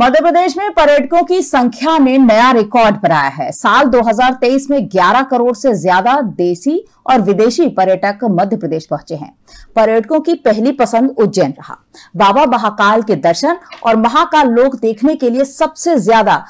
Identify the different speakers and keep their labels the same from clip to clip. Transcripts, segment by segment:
Speaker 1: मध्य प्रदेश में पर्यटकों की संख्या ने नया रिकॉर्ड बनाया है। साल 2023 में 11 करोड़ से ज़्यादा देशी और विदेशी पर्यटक मध्य प्रदेश पहुँचे हैं। पर्यटकों की पहली पसंद उज्जैन रहा। बाबा महाकाल के दर्शन और महाकाल लोक देखने के लिए सबसे ज़्यादा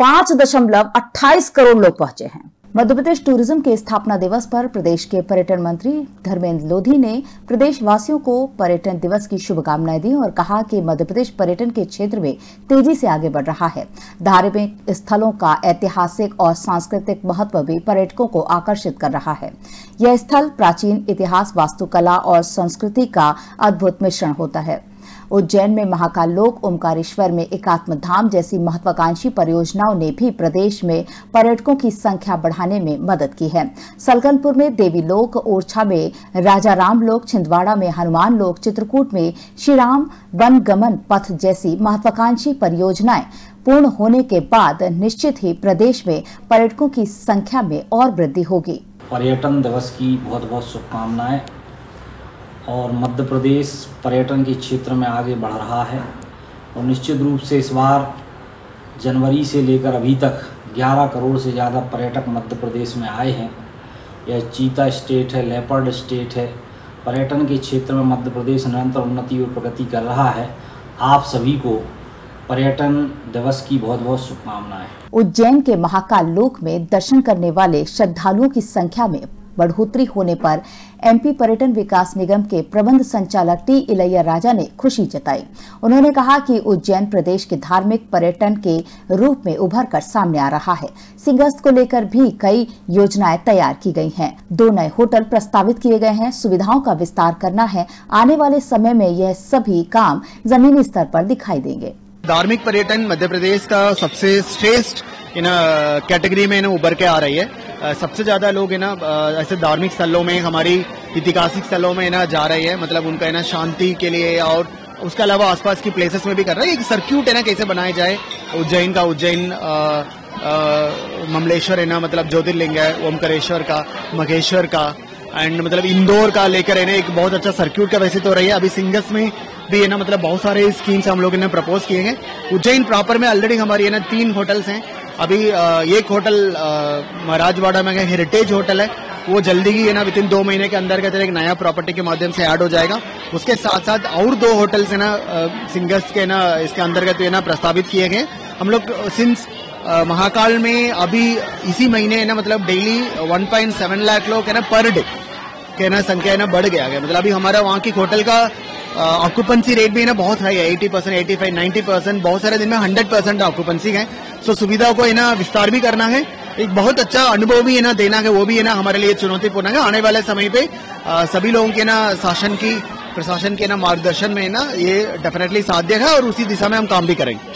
Speaker 1: पाँच दशमलव अट्ठाईस करोड़ लोग पहुँचे हैं। मध्य प्रदेश टूरिज़्म के स्थापना दिवस पर प्रदेश के पर्यटन मंत्री धर्मेंद्र लोधी ने प्रदेश वासियों को पर्यटन दिवस की शुभकामनाएँ दी और कहा कि मध्य प्रदेश पर्यटन के क्षेत्र में तेज़ी से आगे बढ़ रहा है। धार्मिक स्थलों का ऐतिहासिक और सांस्कृतिक महत्व भी पर्यटकों को आकर्षित कर रहा है। यह स्थल प्राचीन इतिहास, वास्तुकला और संस्कृति का अद्भुत मिश्रण होता है। उज्जैन में महाकाल लोक ओमकारेश्वर में एकात्म धाम जैसी महत्वाकांक्षी परियोजनाओं ने भी प्रदेश में पर्यटकों की संख्या बढ़ाने में मदद की है। सलकनपुर में देवी लोक ओरछा में राजा राम लोक, छिंदवाड़ा में हनुमान लोक, चित्रकूट में श्रीराम वन गमन पथ जैसी महत्वाकांक्षी परियोजनाएँ पूर्ण होने के बाद निश्चित ही प्रदेश में पर्यटकों की संख्या में और वृद्धि होगी।
Speaker 2: पर्यटन दिवस की बहुत बहुत शुभकामनाएँ। और मध्य प्रदेश पर्यटन के क्षेत्र में आगे बढ़ रहा है। और निश्चित रूप से इस बार जनवरी से लेकर अभी तक 11 करोड़ से ज़्यादा पर्यटक मध्य प्रदेश में आए हैं। यह चीता स्टेट है, लेपर्ड स्टेट है। पर्यटन के क्षेत्र में मध्य प्रदेश निरंतर उन्नति और प्रगति कर रहा है। आप सभी को पर्यटन दिवस की बहुत बहुत शुभकामनाएँ।
Speaker 1: उज्जैन के महाकाल लोक में दर्शन करने वाले श्रद्धालुओं की संख्या में बढ़ोतरी होने पर एमपी पर्यटन विकास निगम के प्रबंध संचालक टी इलैया राजा ने खुशी जताई। उन्होंने कहा कि उज्जैन प्रदेश के धार्मिक पर्यटन के रूप में उभर कर सामने आ रहा है। सिंगस्त को लेकर भी कई योजनाएँ तैयार की गई हैं। दो नए होटल प्रस्तावित किए गए हैं। सुविधाओं का विस्तार करना है। आने वाले समय में यह सभी काम जमीनी स्तर पर दिखाई देंगे।
Speaker 3: धार्मिक पर्यटन मध्य प्रदेश का सबसे श्रेष्ठ, इन कैटेगरी में ना उभर के आ रही है। सबसे ज़्यादा लोग है ना ऐसे धार्मिक स्थलों में, हमारी ऐतिहासिक स्थलों में ना जा रहे हैं। मतलब उनका है ना शांति के लिए और उसके अलावा आसपास की प्लेसेस में भी कर रहा है। एक सर्क्यूट है ना कैसे बनाया जाए? उज्जैन का उज्जैन ममलेश्वर है ना मतलब ज्योतिर्लिंग है, ओमकरेश्वर का मघेश्वर का एंड मतलब इंदौर का लेकर है ना एक बहुत अच्छा सर्क्यूट का वैसे तो रही है। अभी सिंगस में भी है ना मतलब बहुत सारे स्कीम्स हम लोग ने प्रपोज किए हैं। उज्जैन प्रॉपर में ऑलरेडी हमारी है ना तीन होटल्स हैं। अभी एक होटल महाराजवाड़ा में हेरिटेज होटल है। वो जल्दी ही है ना विद इन दो महीने के अंदर के एक नया प्रॉपर्टी के माध्यम से ऐड हो जाएगा। उसके साथ साथ और दो होटल्स है ना सिंगर्स के ना, इसके अंतर्गत है ना प्रस्तावित किए गए। हम लोग सिंस महाकाल में अभी इसी महीने है ना मतलब डेली 1.7 लाख लोग है ना पर डे के ना संख्या है ना बढ़ गया है। मतलब अभी हमारा वहाँ की होटल का ऑक्यूपेंसी रेट भी है ना बहुत हाई है eighty percent eighty five ninety percent बहुत सारे दिन में हंड्रेड परसेंट ऑक्यूपेंसी है। सो so, सुविधा को है ना विस्तार भी करना है। एक बहुत अच्छा अनुभव भी है ना देना है वो भी है ना हमारे लिए चुनौतीपूर्ण है। आने वाले समय पे आ, सभी लोगों के ना शासन की प्रशासन के ना मार्गदर्शन में ना ये डेफिनेटली साध्य है और उसी दिशा में हम काम भी करेंगे।